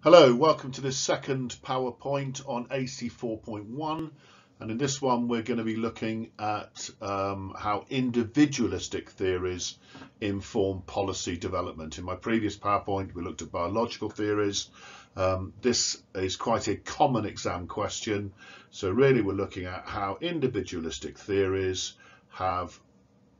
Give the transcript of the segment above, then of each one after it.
Hello, welcome to this second PowerPoint on AC 4.1 and in this one we're going to be looking at um, how individualistic theories inform policy development. In my previous PowerPoint we looked at biological theories. Um, this is quite a common exam question so really we're looking at how individualistic theories have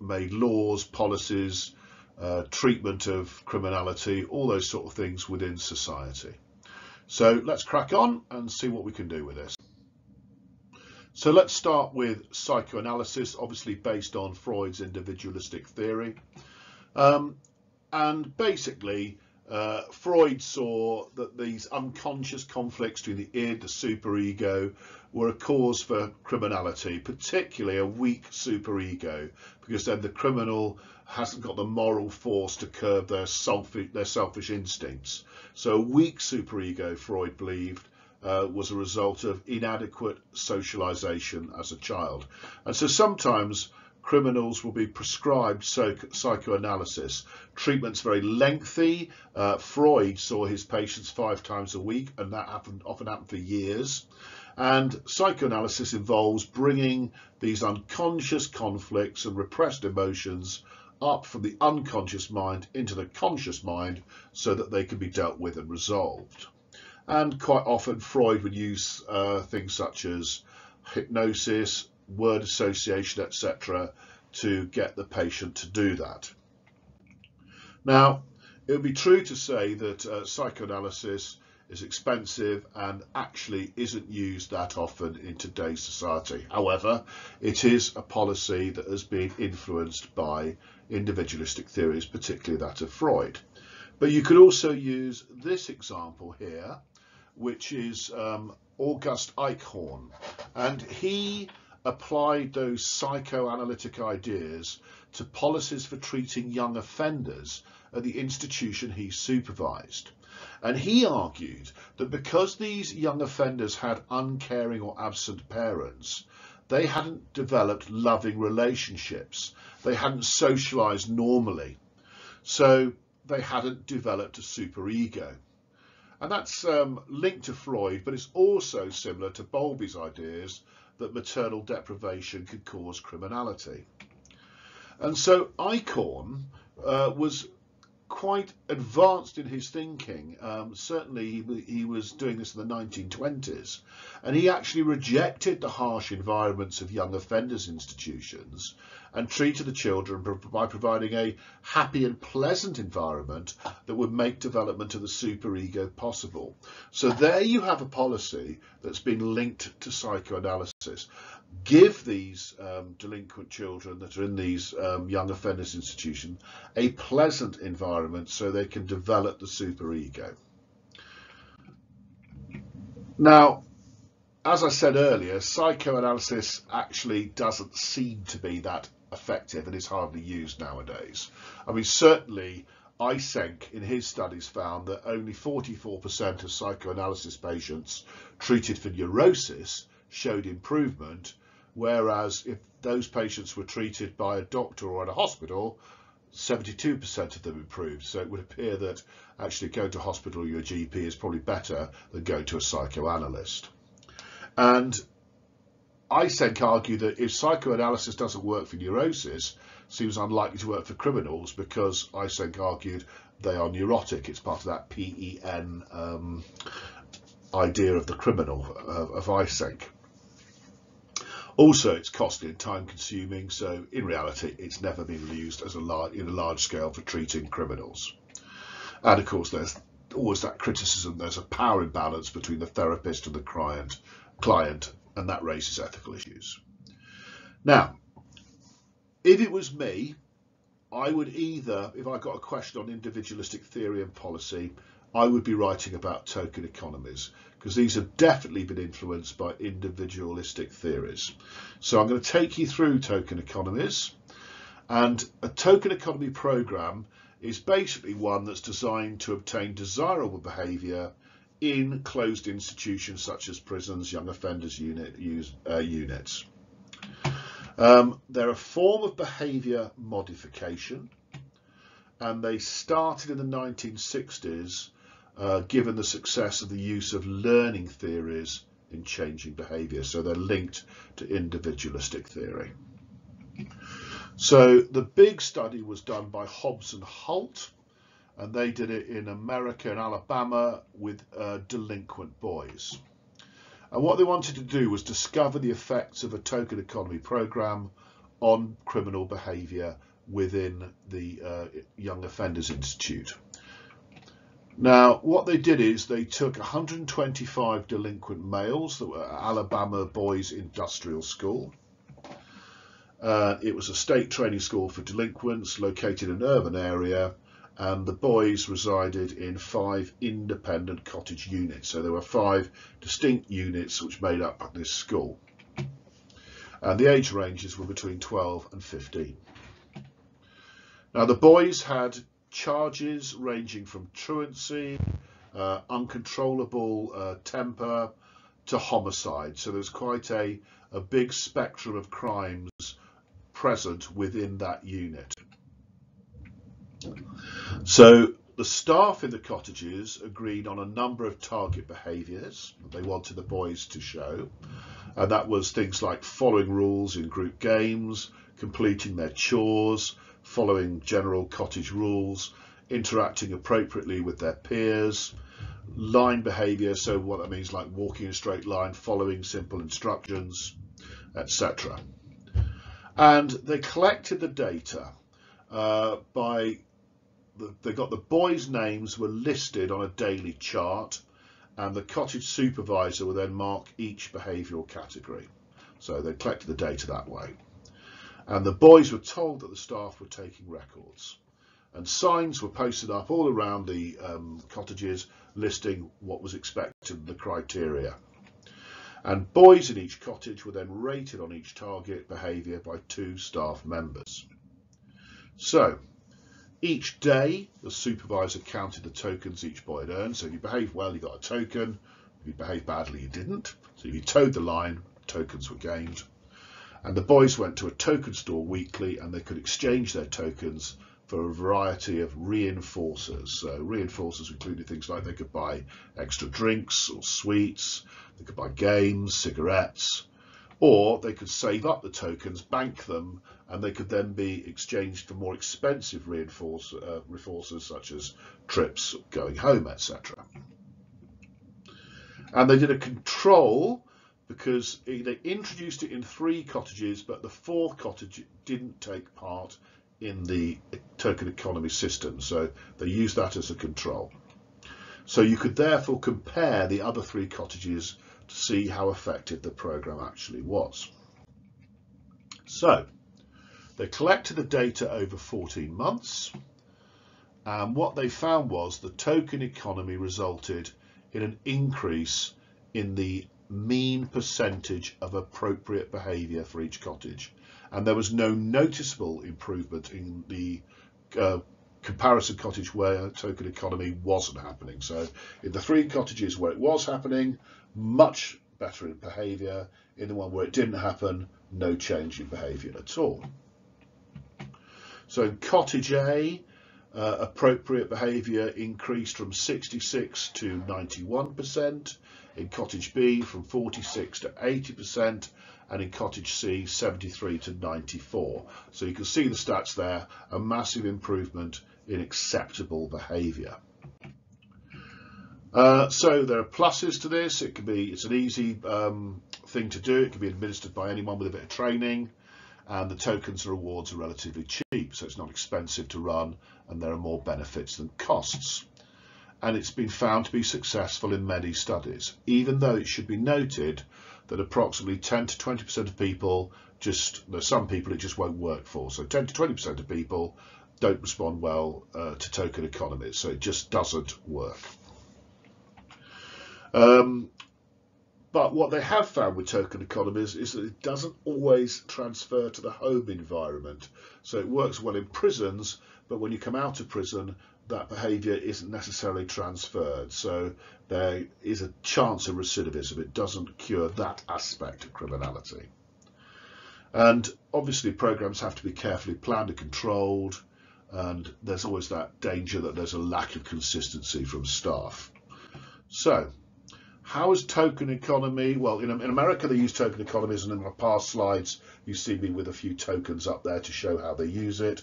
made laws, policies, uh, treatment of criminality, all those sort of things within society. So let's crack on and see what we can do with this. So let's start with psychoanalysis, obviously based on Freud's individualistic theory. Um, and basically, uh, Freud saw that these unconscious conflicts between the id, the superego, were a cause for criminality, particularly a weak superego, because then the criminal hasn't got the moral force to curb their selfish, their selfish instincts. So a weak superego, Freud believed, uh, was a result of inadequate socialization as a child. And so sometimes criminals will be prescribed psych psychoanalysis. Treatment's very lengthy. Uh, Freud saw his patients five times a week, and that happened, often happened for years. And psychoanalysis involves bringing these unconscious conflicts and repressed emotions up from the unconscious mind into the conscious mind so that they can be dealt with and resolved. And quite often Freud would use uh, things such as hypnosis, word association, etc. to get the patient to do that. Now, it would be true to say that uh, psychoanalysis is expensive and actually isn't used that often in today's society. However, it is a policy that has been influenced by individualistic theories, particularly that of Freud. But you could also use this example here, which is um, August Aichhorn, and he applied those psychoanalytic ideas to policies for treating young offenders at the institution he supervised. And he argued that because these young offenders had uncaring or absent parents, they hadn't developed loving relationships. They hadn't socialized normally. So they hadn't developed a superego. And that's um, linked to Freud, but it's also similar to Bowlby's ideas that maternal deprivation could cause criminality. And so Aichhorn uh, was quite advanced in his thinking. Um, certainly he, he, was doing this in the 1920s and he actually rejected the harsh environments of young offenders institutions and treated the children by providing a happy and pleasant environment that would make development of the superego possible. So there you have a policy that's been linked to psychoanalysis. Give these um, delinquent children that are in these um, young offenders institution a pleasant environment so they can develop the superego. Now, as I said earlier, psychoanalysis actually doesn't seem to be that effective and is hardly used nowadays. I mean, certainly Eysenck in his studies found that only 44% of psychoanalysis patients treated for neurosis showed improvement, whereas if those patients were treated by a doctor or at a hospital, 72% of them improved. So it would appear that actually going to hospital or your GP is probably better than going to a psychoanalyst. And Eysenck argued that if psychoanalysis doesn't work for neurosis, seems unlikely to work for criminals because Eysenck argued they are neurotic. It's part of that PEN um, idea of the criminal uh, of Eysenck. Also, it's costly and time consuming, so in reality, it's never been used as a large, in a large scale for treating criminals. And of course, there's always that criticism, there's a power imbalance between the therapist and the client, client and that raises ethical issues. Now, if it was me, I would either, if I got a question on individualistic theory and policy, I would be writing about token economies because these have definitely been influenced by individualistic theories. So I'm going to take you through token economies and a token economy program is basically one that's designed to obtain desirable behaviour in closed institutions such as prisons, young offenders unit, use, uh, units. Um, they're a form of behaviour modification and they started in the 1960s uh, given the success of the use of learning theories in changing behaviour. So they're linked to individualistic theory. So the big study was done by Hobbs and Holt, and they did it in America and Alabama with uh, delinquent boys. And what they wanted to do was discover the effects of a token economy program on criminal behaviour within the uh, Young Offenders Institute. Now, what they did is they took 125 delinquent males that were Alabama Boys Industrial School. Uh, it was a state training school for delinquents located in an urban area and the boys resided in five independent cottage units. So there were five distinct units which made up this school. And the age ranges were between 12 and 15. Now the boys had charges ranging from truancy, uh, uncontrollable uh, temper to homicide. So there's quite a, a big spectrum of crimes present within that unit. So the staff in the cottages agreed on a number of target behaviours they wanted the boys to show. And that was things like following rules in group games, completing their chores, following general cottage rules, interacting appropriately with their peers, line behaviour, so what that means like walking in a straight line, following simple instructions, etc. And they collected the data uh, by, they got the boys' names were listed on a daily chart and the cottage supervisor will then mark each behavioural category. So they collected the data that way. And the boys were told that the staff were taking records. And signs were posted up all around the um, cottages listing what was expected the criteria. And boys in each cottage were then rated on each target behaviour by two staff members. So each day the supervisor counted the tokens each boy had earned. So if you behaved well you got a token. If you behaved badly you didn't. So if you toed the line tokens were gained. And the boys went to a token store weekly and they could exchange their tokens for a variety of reinforcers. So reinforcers included things like they could buy extra drinks or sweets, they could buy games, cigarettes, or they could save up the tokens, bank them, and they could then be exchanged for more expensive reinforcers, uh, reinforcers such as trips going home, etc. And they did a control because they introduced it in three cottages, but the fourth cottage didn't take part in the token economy system. So they used that as a control. So you could therefore compare the other three cottages see how effective the program actually was. So they collected the data over 14 months and what they found was the token economy resulted in an increase in the mean percentage of appropriate behaviour for each cottage. And there was no noticeable improvement in the uh, comparison cottage where token economy wasn't happening. So in the three cottages where it was happening, much better in behaviour. In the one where it didn't happen, no change in behaviour at all. So in cottage A, uh, appropriate behaviour increased from 66 to 91% in cottage B from 46 to 80% and in cottage C 73 to 94. So you can see the stats there, a massive improvement in acceptable behaviour. Uh, so there are pluses to this. It can be, it's an easy um, thing to do. It can be administered by anyone with a bit of training and the tokens and rewards are relatively cheap. So it's not expensive to run and there are more benefits than costs and it's been found to be successful in many studies, even though it should be noted that approximately 10 to 20% of people just, there's some people it just won't work for. So 10 to 20% of people don't respond well uh, to token economies, so it just doesn't work. Um, but what they have found with token economies is that it doesn't always transfer to the home environment. So it works well in prisons, but when you come out of prison, that behaviour isn't necessarily transferred. So there is a chance of recidivism. It doesn't cure that aspect of criminality. And obviously programs have to be carefully planned and controlled. And there's always that danger that there's a lack of consistency from staff. So, how is token economy? Well, in, in America they use token economies, and in my past slides you see me with a few tokens up there to show how they use it.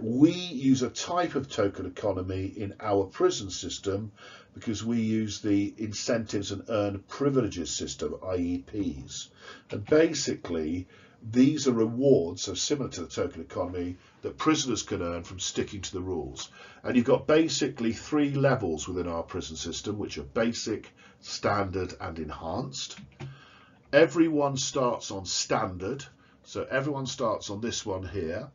We use a type of token economy in our prison system because we use the incentives and earned privileges system, IEPs. And basically, these are rewards, so similar to the token economy, that prisoners can earn from sticking to the rules. And you've got basically three levels within our prison system, which are basic, standard and enhanced. Everyone starts on standard, so everyone starts on this one here.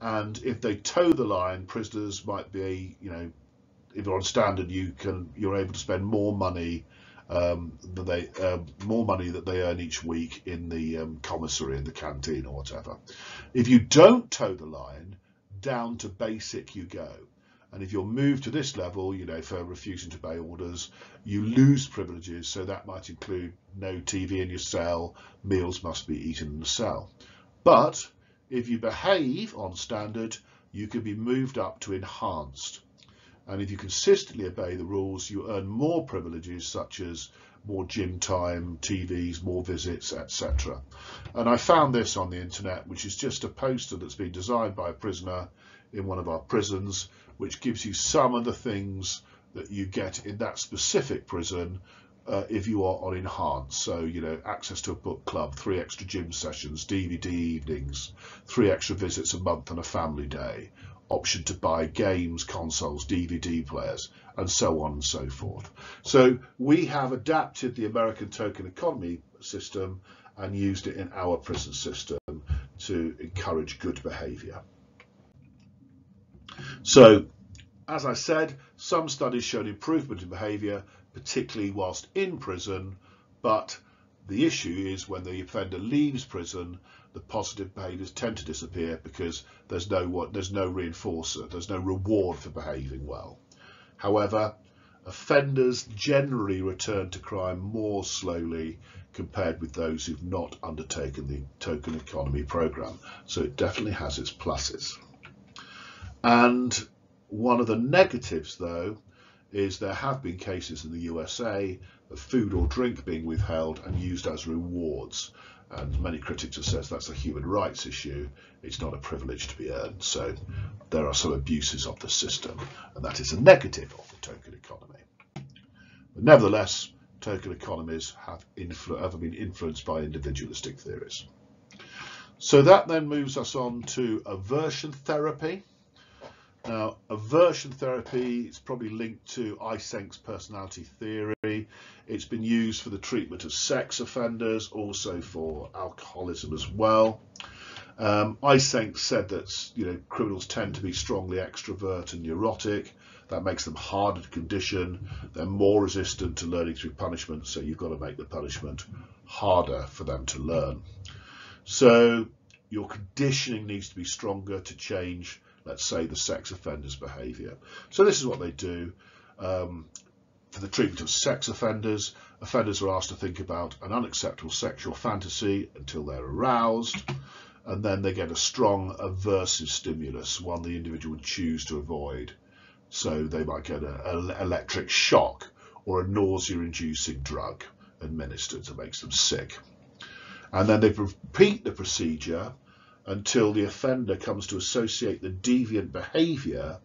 And if they toe the line, prisoners might be, you know, if you're on standard, you can you're able to spend more money um, than they uh, more money that they earn each week in the um, commissary in the canteen or whatever. If you don't toe the line, down to basic you go. And if you're moved to this level, you know, for refusing to obey orders, you lose privileges. So that might include no TV in your cell, meals must be eaten in the cell. But if you behave on standard, you can be moved up to enhanced. And if you consistently obey the rules, you earn more privileges such as more gym time, TVs, more visits, etc. And I found this on the internet, which is just a poster that's been designed by a prisoner in one of our prisons, which gives you some of the things that you get in that specific prison uh, if you are on enhanced. So, you know, access to a book club, three extra gym sessions, DVD evenings, three extra visits a month and a family day, option to buy games, consoles, DVD players, and so on and so forth. So we have adapted the American token economy system and used it in our prison system to encourage good behaviour. So, as I said, some studies showed improvement in behaviour, particularly whilst in prison, but the issue is when the offender leaves prison, the positive behaviours tend to disappear because there's no what there's no reinforcer, there's no reward for behaving well. However, offenders generally return to crime more slowly compared with those who've not undertaken the token economy program. So it definitely has its pluses. And one of the negatives though is there have been cases in the USA of food or drink being withheld and used as rewards and many critics have said that's a human rights issue. It's not a privilege to be earned. So there are some abuses of the system, and that is a negative of the token economy. But nevertheless, token economies have, have been influenced by individualistic theories. So that then moves us on to aversion therapy. Now, aversion therapy is probably linked to Eysenck's personality theory. It's been used for the treatment of sex offenders, also for alcoholism as well. Um, said that you know criminals tend to be strongly extrovert and neurotic. That makes them harder to condition. They're more resistant to learning through punishment, so you've got to make the punishment harder for them to learn. So your conditioning needs to be stronger to change let's say, the sex offender's behaviour. So this is what they do. Um, for the treatment of sex offenders, offenders are asked to think about an unacceptable sexual fantasy until they're aroused, and then they get a strong aversive stimulus, one the individual would choose to avoid. So they might get an electric shock or a nausea-inducing drug administered that makes them sick. And then they repeat the procedure until the offender comes to associate the deviant behaviour,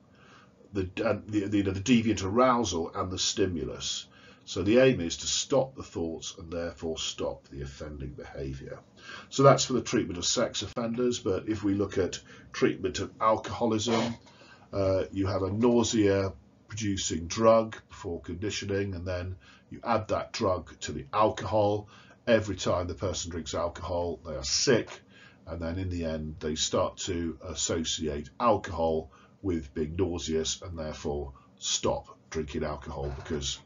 the, uh, the, the, the deviant arousal and the stimulus. So the aim is to stop the thoughts and therefore stop the offending behaviour. So that's for the treatment of sex offenders, but if we look at treatment of alcoholism, uh, you have a nausea producing drug before conditioning and then you add that drug to the alcohol. Every time the person drinks alcohol, they are sick and then in the end they start to associate alcohol with being nauseous and therefore stop drinking alcohol because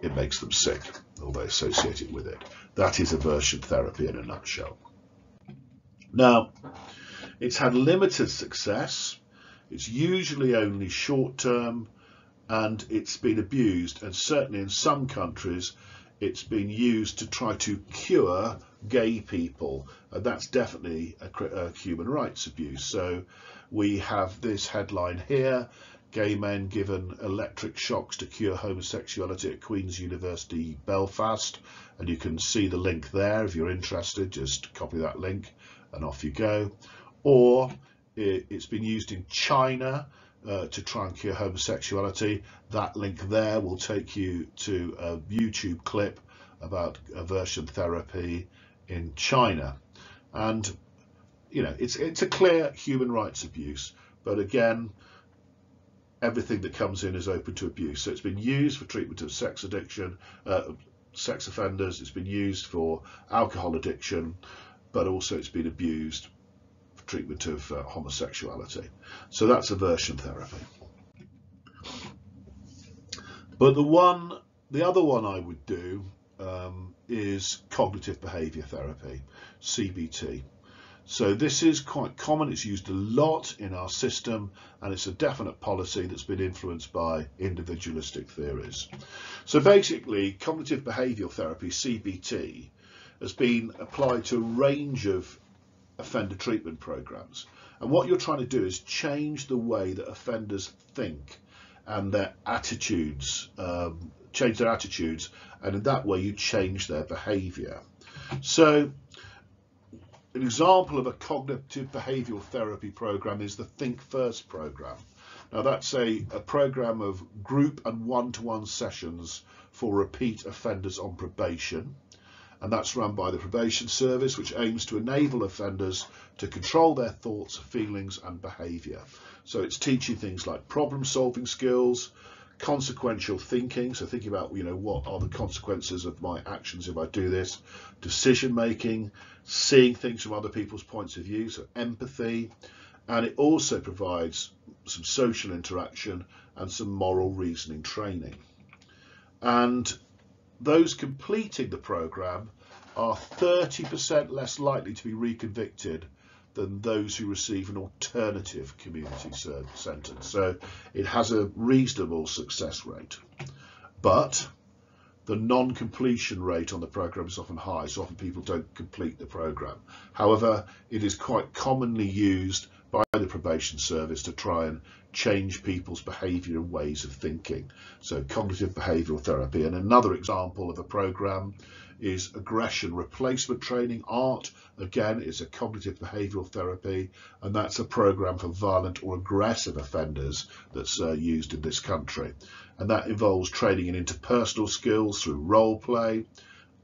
it makes them sick or they associate it with it. That is aversion therapy in a nutshell. Now, it's had limited success. It's usually only short term and it's been abused and certainly in some countries it's been used to try to cure gay people. And that's definitely a, a, human rights abuse. So we have this headline here gay men given electric shocks to cure homosexuality at Queen's University Belfast. And you can see the link there if you're interested. Just copy that link and off you go. Or it, has been used in China uh, to try and cure homosexuality. That link there will take you to a YouTube clip about aversion therapy in China. And you know it's it's a clear human rights abuse but again everything that comes in is open to abuse. So it's been used for treatment of sex addiction, uh, sex offenders, it's been used for alcohol addiction, but also it's been abused treatment of uh, homosexuality. So that's aversion therapy. But the one, the other one I would do um, is cognitive behaviour therapy, CBT. So this is quite common, it's used a lot in our system and it's a definite policy that's been influenced by individualistic theories. So basically cognitive behavioural therapy, CBT, has been applied to a range of offender treatment programs. And what you're trying to do is change the way that offenders think and their attitudes, um, change their attitudes, and in that way you change their behaviour. So an example of a cognitive behavioural therapy program is the Think First program. Now that's a, a program of group and one-to-one -one sessions for repeat offenders on probation. And that's run by the probation service, which aims to enable offenders to control their thoughts, feelings and behaviour. So it's teaching things like problem solving skills, consequential thinking, so thinking about, you know, what are the consequences of my actions if I do this, decision making, seeing things from other people's points of view, so empathy, and it also provides some social interaction and some moral reasoning training. And those completing the programme are 30% less likely to be reconvicted than those who receive an alternative community sentence. So it has a reasonable success rate. But the non-completion rate on the program is often high, so often people don't complete the program. However, it is quite commonly used by the probation service to try and change people's behaviour and ways of thinking. So cognitive behavioural therapy. And another example of a program is aggression replacement training. ART, again, is a cognitive behavioural therapy, and that's a program for violent or aggressive offenders that's uh, used in this country. And that involves training in interpersonal skills through role play,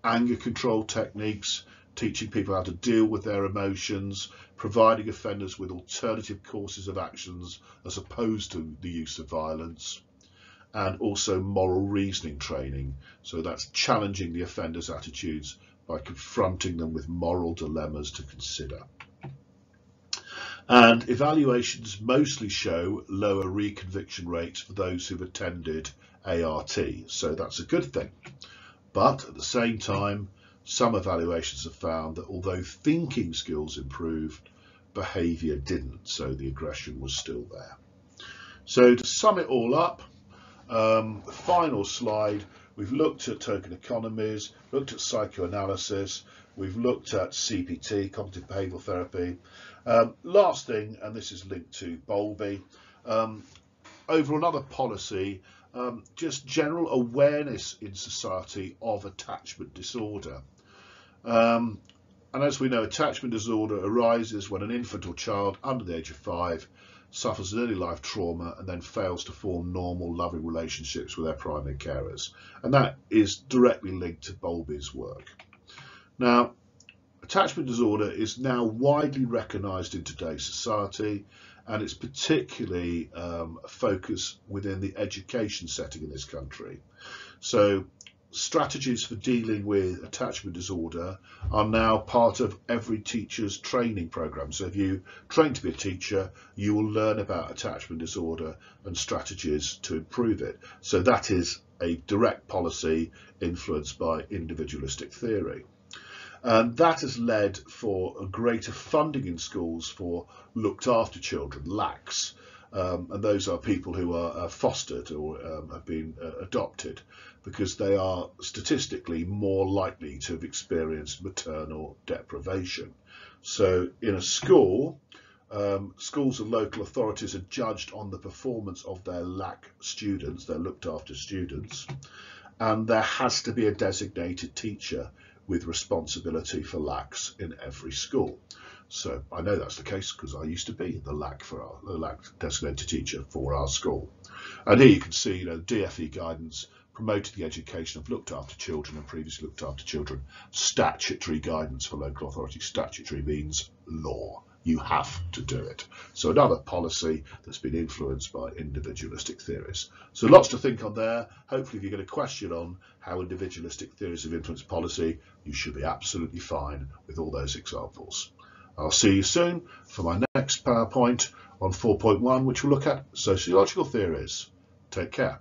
anger control techniques, teaching people how to deal with their emotions, providing offenders with alternative courses of actions as opposed to the use of violence, and also moral reasoning training. So that's challenging the offender's attitudes by confronting them with moral dilemmas to consider. And evaluations mostly show lower reconviction rates for those who've attended ART. So that's a good thing. But at the same time, some evaluations have found that although thinking skills improved, behaviour didn't. So the aggression was still there. So to sum it all up, um, the final slide, we've looked at token economies, looked at psychoanalysis, we've looked at CBT, cognitive behavioural therapy. Um, last thing, and this is linked to Bowlby, um, over another policy, um, just general awareness in society of attachment disorder. Um, and as we know, attachment disorder arises when an infant or child under the age of five suffers an early life trauma and then fails to form normal loving relationships with their primary carers. And that is directly linked to Bowlby's work. Now, attachment disorder is now widely recognised in today's society and it's particularly um, focused within the education setting in this country. So strategies for dealing with attachment disorder are now part of every teacher's training program. So if you train to be a teacher, you will learn about attachment disorder and strategies to improve it. So that is a direct policy influenced by individualistic theory. And that has led for a greater funding in schools for looked after children, LACs, um, and those are people who are uh, fostered or um, have been uh, adopted because they are statistically more likely to have experienced maternal deprivation. So in a school, um, schools and local authorities are judged on the performance of their LAC students, their looked after students, and there has to be a designated teacher with responsibility for LACs in every school. So I know that's the case because I used to be the LAC for our the LAC designated teacher for our school. And here you can see, you know, DFE guidance promoted the education of looked after children and previously looked after children. Statutory guidance for local authorities. Statutory means law. You have to do it. So another policy that's been influenced by individualistic theories. So lots to think on there. Hopefully if you get a question on how individualistic theories have influenced policy, you should be absolutely fine with all those examples. I'll see you soon for my next PowerPoint on 4.1, which will look at sociological theories. Take care.